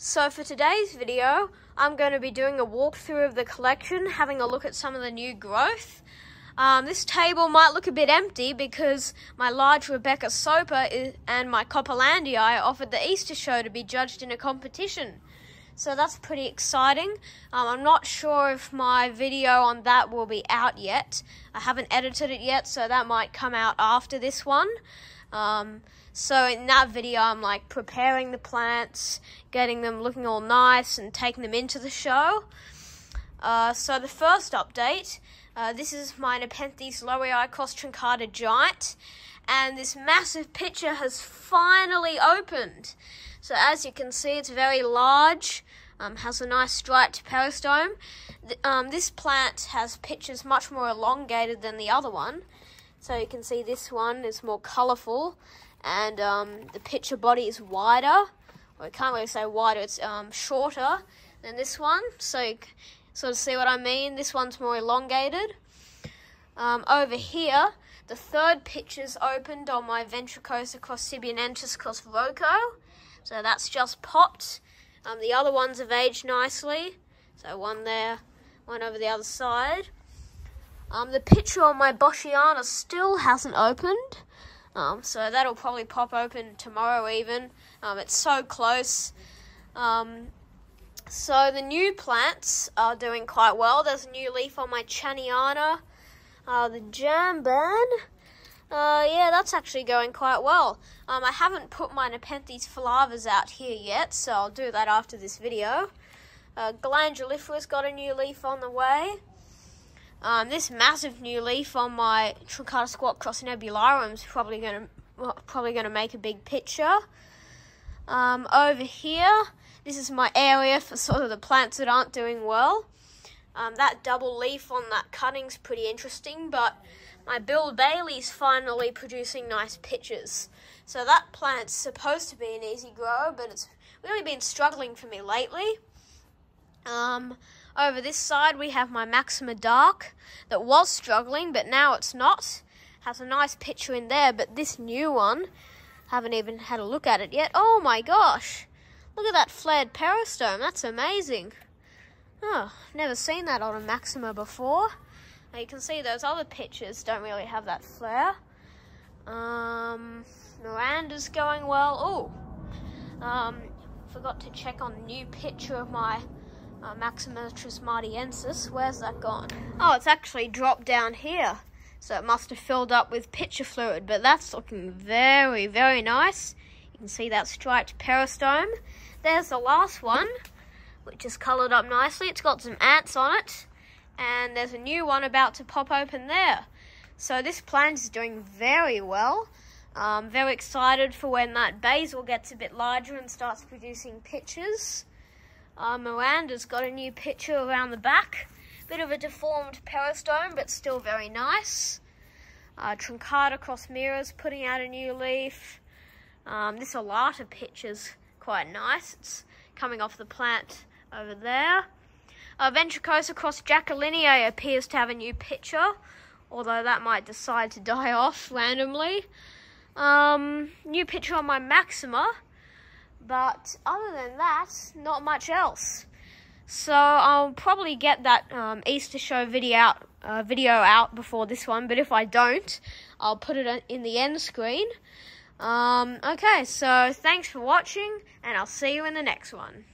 So for today's video, I'm going to be doing a walkthrough of the collection, having a look at some of the new growth. Um, this table might look a bit empty because my large Rebecca Soper is, and my Copelandii offered the Easter show to be judged in a competition. So that's pretty exciting. Um, I'm not sure if my video on that will be out yet. I haven't edited it yet, so that might come out after this one. Um, so in that video, I'm like preparing the plants, getting them looking all nice, and taking them into the show. Uh, so the first update, uh, this is my Nepenthes Lowii cross Truncata Giant, and this massive picture has finally opened. So as you can see, it's very large, um, has a nice striped peristome. um, this plant has pitchers much more elongated than the other one. So you can see this one is more colourful and um, the pitcher body is wider. Well, I can't really say wider, it's um, shorter than this one. So sort of see what I mean. This one's more elongated. Um, over here, the third pitcher's opened on my Ventricosa Sibuyanensis cross Rocco. So that's just popped. Um, the other ones have aged nicely. So one there, one over the other side. Um, the picture on my Boschiana still hasn't opened, um, so that'll probably pop open tomorrow even. Um, it's so close. Um, so the new plants are doing quite well. There's a new leaf on my Chaniana. Uh, the Jamban, uh, yeah, that's actually going quite well. Um, I haven't put my Nepenthes flavas out here yet, so I'll do that after this video. Uh, Glandulifera's got a new leaf on the way. Um, this massive new leaf on my Truncata Squat Cross Nebularum is probably going to probably going to make a big picture. Um, over here, this is my area for sort of the plants that aren't doing well. Um, that double leaf on that cutting's pretty interesting, but my Bill Bailey's finally producing nice pitches. So that plant's supposed to be an easy grower, but it's really been struggling for me lately. Um, over this side, we have my Maxima Dark that was struggling, but now it's not. Has a nice picture in there, but this new one, haven't even had a look at it yet. Oh my gosh! Look at that flared peristome. That's amazing. Oh, never seen that on a Maxima before. Now you can see those other pictures don't really have that flare. Um, Miranda's going well. Oh, um, forgot to check on the new picture of my uh, martiensis. Where's that gone? Oh, it's actually dropped down here. So it must have filled up with pitcher fluid, but that's looking very, very nice. You can see that striped peristome. There's the last one, which is coloured up nicely. It's got some ants on it, and there's a new one about to pop open there. So this plant is doing very well. I'm very excited for when that basil gets a bit larger and starts producing pitchers. Uh, Miranda's got a new picture around the back. Bit of a deformed peristome, but still very nice. Uh, Truncata Cross Mirrors putting out a new leaf. Um, this Alata picture's quite nice. It's coming off the plant over there. Uh, Ventricosa Cross Jacquelineae appears to have a new picture, although that might decide to die off randomly. Um, new picture on my Maxima. But other than that, not much else. So I'll probably get that um, Easter show video out, uh, video out before this one. But if I don't, I'll put it in the end screen. Um, okay, so thanks for watching, and I'll see you in the next one.